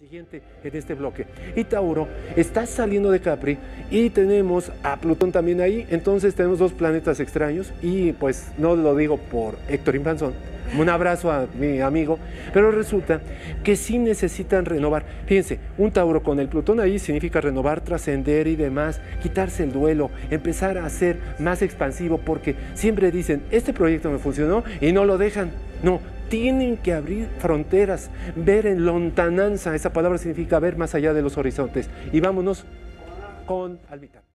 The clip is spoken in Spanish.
Siguiente en este bloque. Y Tauro está saliendo de Capri y tenemos a Plutón también ahí. Entonces tenemos dos planetas extraños y pues no lo digo por Héctor Impanzón. Un abrazo a mi amigo. Pero resulta que sí necesitan renovar. Fíjense, un Tauro con el Plutón ahí significa renovar, trascender y demás, quitarse el duelo, empezar a ser más expansivo porque siempre dicen, este proyecto me funcionó y no lo dejan. No, tienen que abrir fronteras, ver en lontananza, esa palabra significa ver más allá de los horizontes. Y vámonos con Alvita.